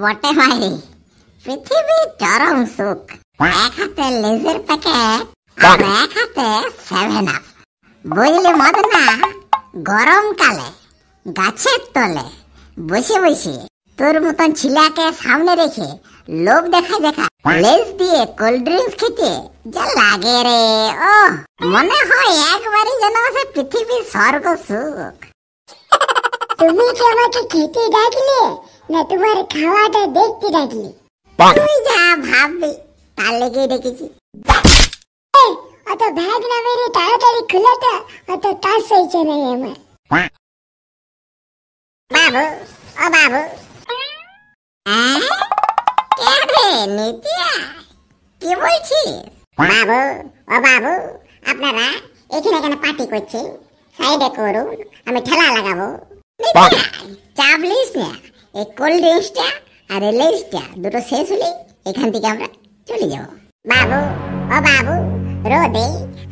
বটে মাইরি। পৃথিবী চরম সুখ। এক হাতে লেজের প্যাকেট আর এক হাতে সেভেন আপ। বুঝলি মদনা গরমকালে গাছের তলে বসে বসে তোর মতন ছিলাকে সামনে রেখে লোভ দেখা দেখা লেজ দিয়ে কোল্ড ড্রিঙ্কস খেতে যা লাগে রে। ও মনে হয় একবারই যেন সে পৃথিবীর স্বর্গ সুখ। তুমি কি আমাকে খেতে ডাকলে? না তোমার খাওয়াটা দেখতে ডাকলে তুই যা ভাববি তার লেগে ডেকেছি অত ভাগ না মেরে তাড়াতাড়ি খুলে তো অত কাজ হয়েছে নাই আমার। বাবু ও বাবু। হ্যাঁ? কে নিতিয়া? কি বলছিস? বাবু ও বাবু আপনারা এখানে এখানে পার্টি করছেন? সাইডে করুন আমি ঠেলা লাগাবো। চাপ লিস না। এই কোল্ড ড্রিঙ্কসটা আর এই লেসটা দুটো শেষ হলে এখান থেকে আমরা চলে যাব। বাবু ও বাবু রোদে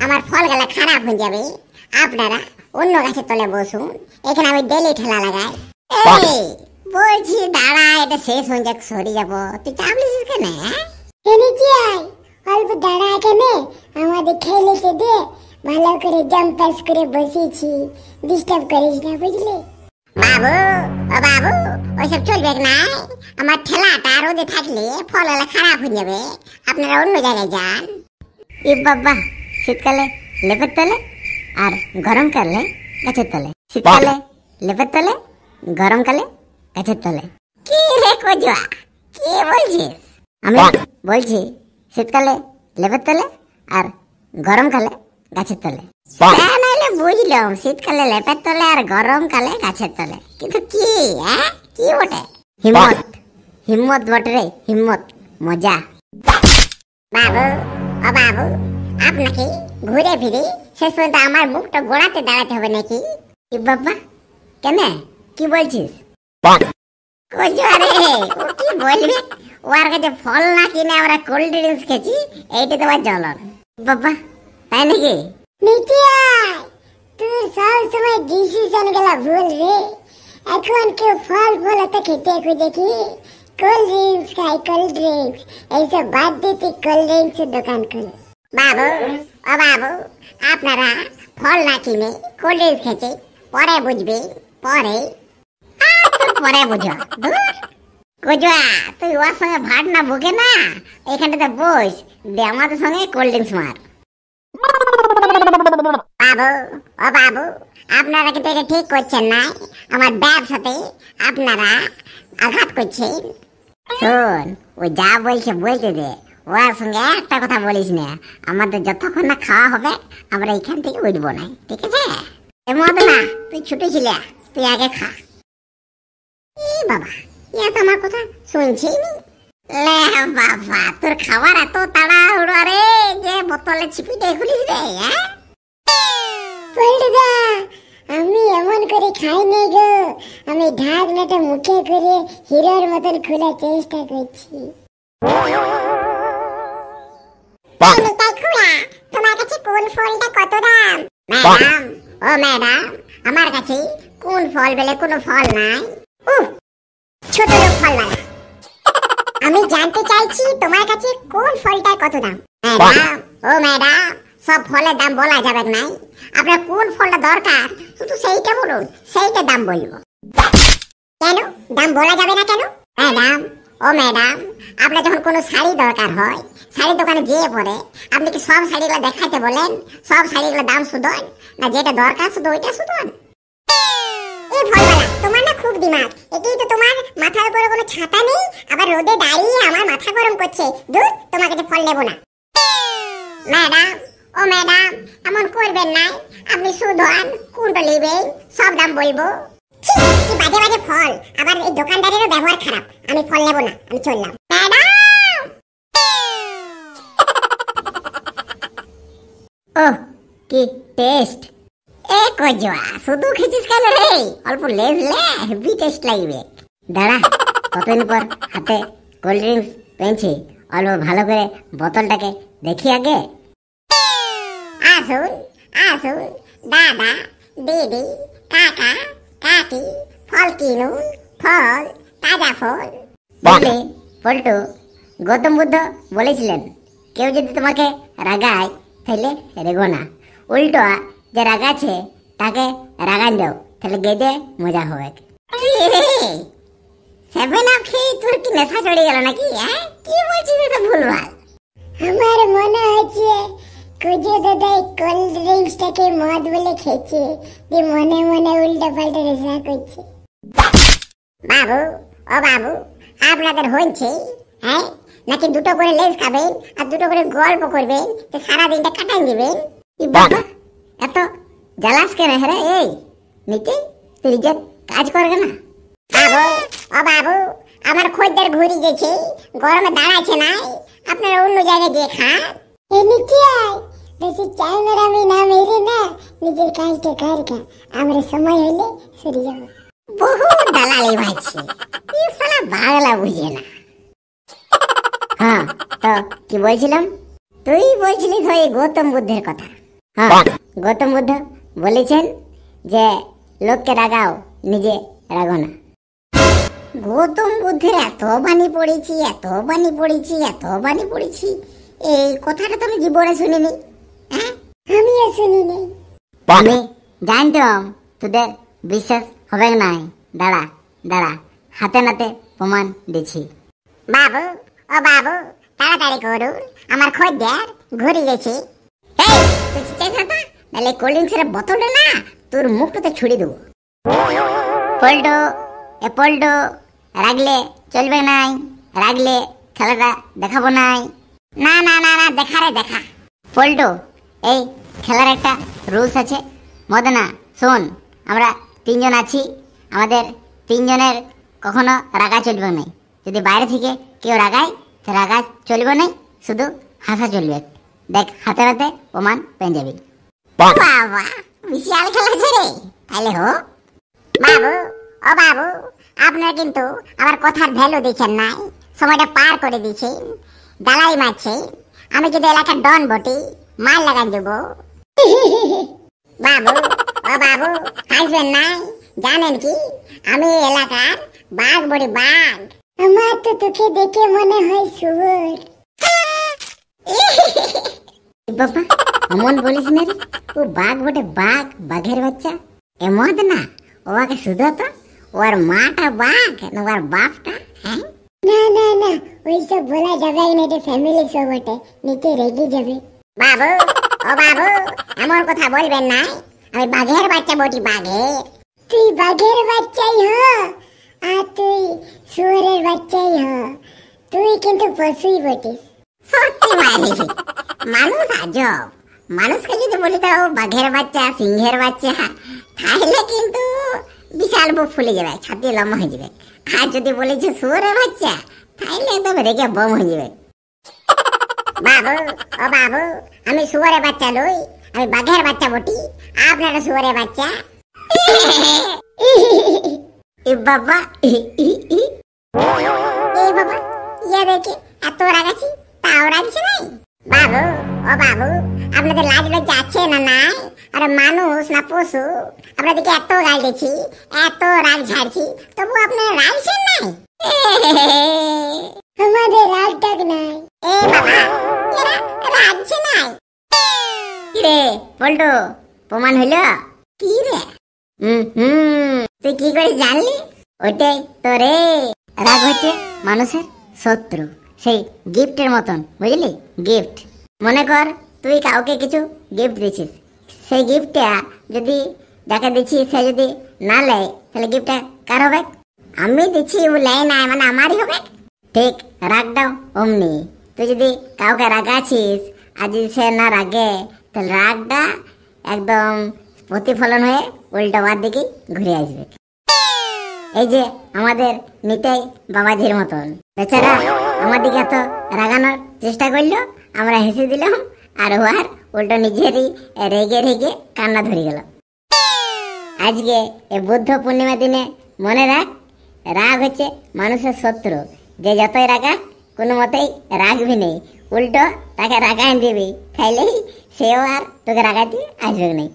আমার ফল গেলা খারাপ হয়ে যাবে। আপনারা অন্য গাছের তলে বসুন এখানে আমি ডেলি ঠেলা লাগাই। এই বলছি দাঁড়া এটা শেষ হয়ে যাক সরে যাব। তুই চাপ লিসিস কেন হ্যাঁ? এনে কি আয়? অল্প দাঁড়া কেনে আমাদের খেলেতে দে। ভালো করে জাম্প পাস করে বসেছি। ডিস্টার্ব করিস না বুঝলি? বাবু ও বাবু ওইসব চলবে না আমার ঠেলাটা রোদে থাকলে ফল হলে খারাপ হয়ে যাবে। আপনারা অন্য জায়গায় যান। ই বাবা শীতকালে লেপের তলে আর গরমকালে গাছের তলে? শীতকালে লেপের তলে গরমকালে গাছের তলে? কি রে কজুয়া? কি বলছিস? আমি বলছি শীতকালে লেপের তলে আর গরমকালে গাছের তলে। বুঝলাম শীতকালে লেপের তলে আর গরমকালে গাছের তলে। কিন্তু কি হ্যাঁ কি বটে? হিম্মত। হিম্মত বটে রে হিম্মত। মজা। বাবু ও বাবু আপনাকে ঘুরে ফিরে শেষ পর্যন্ত আমার মুখটা গোড়াতে দাঁড়াতে হবে নাকি? বাবা? কেন? কি বলছিস? কি বলবে? ওর কাছে ফল না কিনে আমরা কোল্ড ড্রিঙ্কস খেয়েছি এইটা তোমার জ্বলন। বাবা তাই নাকি? নিতে আয়। তোর সব সময় ডিসিশন গেলা এখন কেউ ফল ফল তো খেতে কোল্ড ড্রিঙ্কস খাই কোল্ড ড্রিঙ্কস এইসব বাদ দিয়ে তুই কোল্ড দোকান খুল। বাবু, ও বাবু, আপনারা ফল না কিনে কোল্ড ড্রিঙ্কস খেয়েছে পরে বুঝবে, পরে। পরে বুঝো। কজুয়া তুই ওর সঙ্গে ভাট না বুকে না, এখানটাতে বস, দে আমাদের সঙ্গে কোল্ড ড্রিঙ্কস মার। বাবু, ও বাবু, আপনারা কিন্তু এটা ঠিক করছেন না। আমার ব্যবসাতে আপনারা আঘাত করছেন। শোন, ও যা বলছে বলতে দে। ওর সঙ্গে একটা কথা বলিস না। আমাদের যতক্ষণ না খাওয়া হবে, আমরা এখান থেকে উঠবো না। ঠিক আছে? মদনা, তুই ছুটে ছিলে তুই আগে খা। বাবা ইয়া আমার কথা শুনছেই নি। লে বাবা তোর খাবার এত তাড়াহুড়ো রে যে বোতলে চিপিটে খুলিস রে হ্যাঁ? পল্টুদা আমি এমন করে খাই নাই গো। আমি ঢাকনাটা মুখে করে হিরোর মতন খোলার চেষ্টা করছি। তোমার কাছে কোন ফলটা কত দাম? ম্যাডাম ও ম্যাডাম আমার কাছে কোন ফল বলে কোনো ফল নাই? উহ ছোট লোক ফলওয়ালা আমি জানতে চাইছি তোমার কাছে কোন ফলটার কত দাম? ম্যাডাম, ও ম্যাডাম, সব ফলের দাম বলা যাবে নাই আপনার কোন ফলটা দরকার? শুধু সেইটা বলুন সেইটা দাম বলব। কেন? দাম বলা যাবে না কেন? ম্যাডাম, ও ম্যাডাম, আপনার যখন কোনো শাড়ি দরকার হয়, শাড়ির দোকানে যেয়ে পড়ে, আপনি কি সব শাড়িগুলো দেখাইতে বলেন? সব শাড়িগুলোর দাম শুধন না যেটা দরকার শুধু ওইটা ফলওয়ালা তোমার খুব দিমাগ। এটাই তো তোমার মাথার উপরে কোনো ছাতা নেই, আবার রোদে দাঁড়িয়ে আমার মাথা গরম করছে। দূর তোমার কাছে ফল নেব না। ম্যাডাম, ও ম্যাডাম, এমন করবেন না। আপনি শুধন কোনটা নেবেন, সব দাম বলব। কি বাজে বাজে ফল। আবার এই দোকানদারেরও ব্যবহার খারাপ। আমি ফল নেব না, আমি চললাম। ও কি টেস্ট। এ কজুয়া শুধু খেছিস কেন রে? অল্প লেজ লে হেভি টেস্ট লাগবে। দাঁড়া কতদিন পর হাতে কোল্ড ড্রিঙ্কস পেয়েছি অল্প ভালো করে বোতলটাকে দেখি আগে। আসুন আসুন দাদা দিদি কাকা কাকি ফল কিনুন ফল তাজা ফল। বুঝলি পল্টু গৌতম বুদ্ধ বলেছিলেন কেউ যদি তোমাকে রাগায় তাহলে রেগো না। উল্টো যে রাগাচ্ছে তাকে রাগান দাও তাহলে গেদে মজা হবে। সেভেন আপ খেয়ে তোর কি নেশা চড়ে গেল নাকি হ্যাঁ? কি বলছিস এটা ভুলভাল? আমার মনে হচ্ছে কুজো দাদা এই কোল্ড ড্রিঙ্কসটাকে মদ বলে খেয়েছে দিয়ে মনে মনে উল্টো পাল্টা নেশা করছে। বাবু ও বাবু আপনাদের হয়েছে হ্যাঁ? নাকি দুটো করে লেজ খাবেন আর দুটো করে গল্প করবেন তো সারা দিনটা কাটাই দিবেন? বাবা এত জ্বালাস কেন হ্যাঁ এই নিতে তুই নিজের কাজ করবে না। বাবু ও বাবু আমার খদ্দের ঘুরি গেছে গরমে দাঁড়াচ্ছে নাই আপনারা অন্য জায়গায় গিয়ে খান। এ নিচে আয় বেশি চাই আমি না মেরে না নিজের কাজটা কর আমরা সময় হলে সরে যাব বহু দালালি ভাইছে এই শালা বাংলা বুঝে না। হ্যাঁ তো কি বলছিলাম? তুই বলছিলিস ওই গৌতম বুদ্ধের কথা। হ্যাঁ। গৌতম বুদ্ধ বলেছেন যে লোককে রাগাও নিজে রাগো না। গৌতম বুদ্ধের এত বাণী পড়েছি এত বাণী পড়েছি এত বাণী পড়েছি এই কথাটা তো আমি জীবনে শুনিনি। হ্যাঁ? আমিও শুনি আমি জানতাম তোদের বিশ্বাস হবে নাই। দাঁড়া দাঁড়া হাতে নাতে প্রমাণ দিচ্ছি। বাবু ও বাবু তাড়াতাড়ি করুন আমার খদ্দের ঘুরে গেছে। এই তুই না তো? নাহলে কোল্ড ড্রিঙ্কসের বোতলটা না, তোর মুখটাতে ছুড়ে দেবো। পল্টো, এ পল্টো, রাগলে চলবে নাই, রাগলে খেলাটা দেখাবো নাই। না না না না, দেখা রে, দেখা। পল্টো, এই খেলার একটা রুলস আছে। মদনা, শোন, আমরা তিনজন আছি। আমাদের তিনজনের কখনো রাগা চলবে না যদি বাইরে থেকে কেউ রাগায় তো রাগা চলবে না শুধু হাসা চলবে। দেখ, হাতে হাতে প্রমাণ পেয়ে যাবি। বাবা বিশাল খেলা রে। তাহলে হোক বাবু ও বাবু আপনারা কিন্তু আমার কথার ভ্যালু দিচ্ছেন নাই। সময়টা পার করে দিচ্ছেন। দালাই মারছে আমি যদি এলাকার ডন বটি মাল লাগান দেব। বাবু ও বাবু হাসবেন নাই। জানেন কি? আমি এলাকার বাঘ বড়ি বাঘ। আমার তো তোকে দেখে মনে হয় শুয়োর বাবা অমন বলিস না রে ও বাঘ বটে বাঘ বাঘের বাচ্চা। এমন না ওকে শুধু তো ওর মাটা বাঘ না ওর বাপটা হ্যাঁ? না না না ওইসব বলা যাবে না এটা ফ্যামিলি শো বটে নিচে রেগে যাবে। বাবু ও বাবু এমন কথা বলবেন না আমি বাঘের বাচ্চা বটি বাঘের তুই বাঘের বাচ্চাই হ আর তুই শুয়োরের বাচ্চাই হ তুই কিন্তু পশুই বটিস। সত্যি মারি মানুষ আজব। মানুষকে যদি বলি তাও বাঘের বাচ্চা, সিংহের বাচ্চা, তাহলে কিন্তু বিশাল বুক ফুলে যাবে, ছাতি লম্বা হয়ে যাবে। আর যদি বলেছে শুয়োরের বাচ্চা, তাহলে একদম রেগে বম হয়ে যাবে। বাবু, ও বাবু, আমি শুয়োরের বাচ্চা লই আমি বাঘের বাচ্চা বটি, আপনারা শুয়োরের বাচ্চা? এ বাবা। এই বাবা, ইয়া দেখে এত রাগাছি তাও রাগছে নাই? বাবু ও বাবু আপনাদের লাজ লজ্জা আছে না নাই? আর মানুষ না পশু। আপনাদেরকে এত গাল দিচ্ছি এত রাগ ঝাড়ছি তবু আপনারা রাগছেন নাই? আমাদের রাগ টাগ নাই। এ বাবা এরা নাই। রে পল্টু প্রমাণ হইল? কি রে হুম হুম তুই কি করে জানলি? ওইটাই তো রে রাগ হচ্ছে মানুষের শত্রু সেই গিফটের মতন বুঝলি? গিফট। মনে কর, তুই কাউকে কিছু গিফট দিছিস। সেই গিফটটা যদি, যাকে দিচ্ছিস সে যদি না নেয়, তাহলে গিফটটা কার হবে? আমি দিচ্ছি ও লাই না মানে আমারই হবে? ঠিক রাগটাও অমনি। তুই যদি কাউকে রাগাছিস আর যদি সে না রাগে, তাহলে রাগটা একদম প্রতিফলন হয়ে উল্টো বার দিকে ঘুরে আসবে। এই যে আমাদের নিতাই বাবাজির মতন। বেচারা আমাদিকে এত রাগানোর চেষ্টা করল আমরা হেসে দিলাম, আর ও আর উল্টো নিজেরই রেগে রেগে কান্না ধরে গেল। আজকে এ বুদ্ধ পূর্ণিমা দিনে মনে রাখ, রাগ হচ্ছে মানুষের শত্রু। যে যতই রাগা কোনো মতেই রাগবি নেই। উল্টো তাকে রাগায় দিবি, তাইলেই সেও আর তোকে রাগাতে আসবে নেই